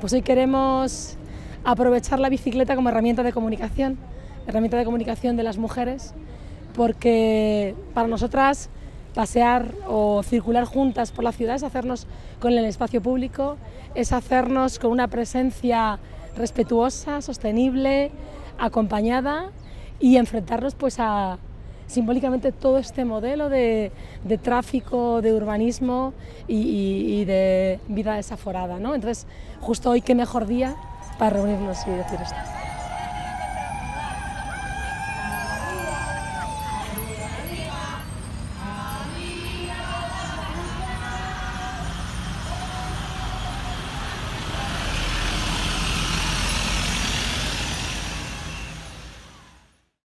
Pues hoy queremos aprovechar la bicicleta como herramienta de comunicación, herramienta de comunicación de las mujeres, porque para nosotras pasear o circular juntas por la ciudad es hacernos con el espacio público, es hacernos con una presencia respetuosa, sostenible, acompañada y enfrentarnos pues a simbólicamente todo este modelo de, tráfico, de urbanismo y, y, de vida desaforada. ¿no? Entonces, justo hoy qué mejor día para reunirnos y decir esto.